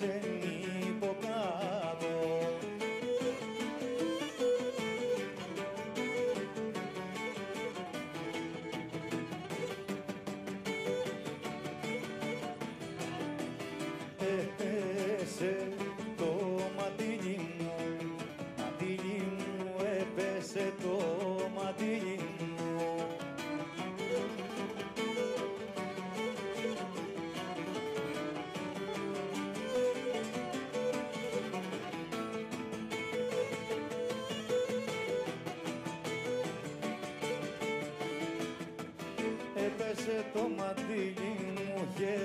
say. Έδωσε το μαντίλι μου χαιρετισμούς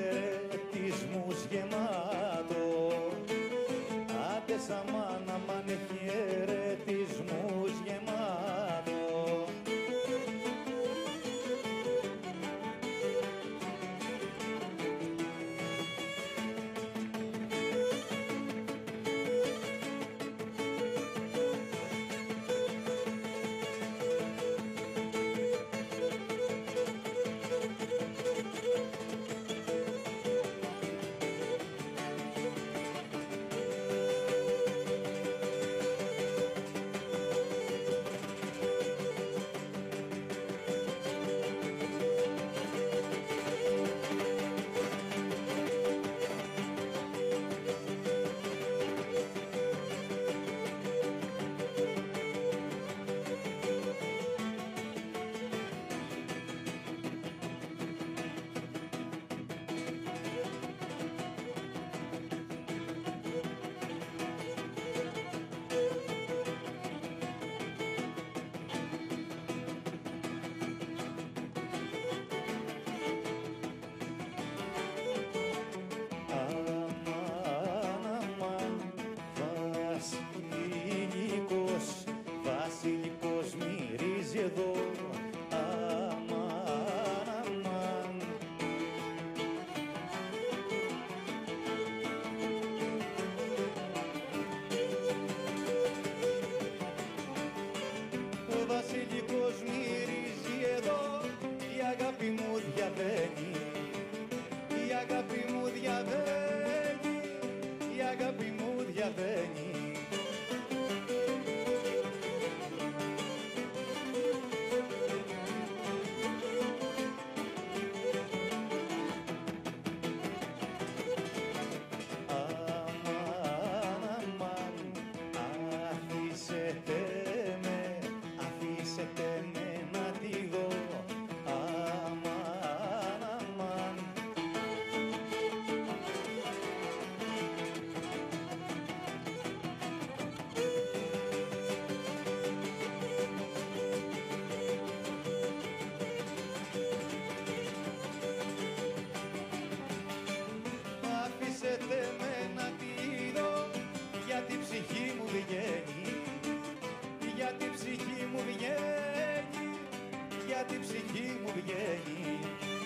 για ψυχή μου βγαίνει.